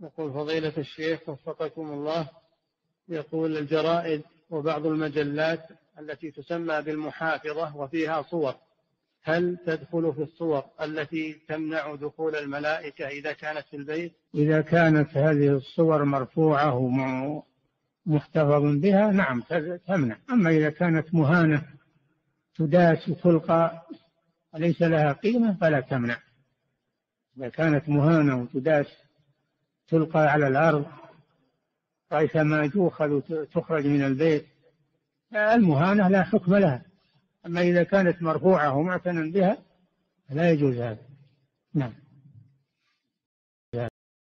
يقول فضيلة الشيخ وفقكم الله يقول الجرائد وبعض المجلات التي تسمى بالمحافظة وفيها صور. هل تدخل في الصور التي تمنع دخول الملائكة إذا كانت في البيت؟ إذا كانت هذه الصور مرفوعة ومحتفظ بها نعم تمنع. أما إذا كانت مهانة تداس وتلقى وليس لها قيمة؟ فلا تمنع. إذا كانت مهانة وتداس تلقى على الأرض ريثما تؤخذ تخرج من البيت المهانة لا حكم لها. أما إذا كانت مرفوعة ومعتنى بها لا يجوز هذا. نعم.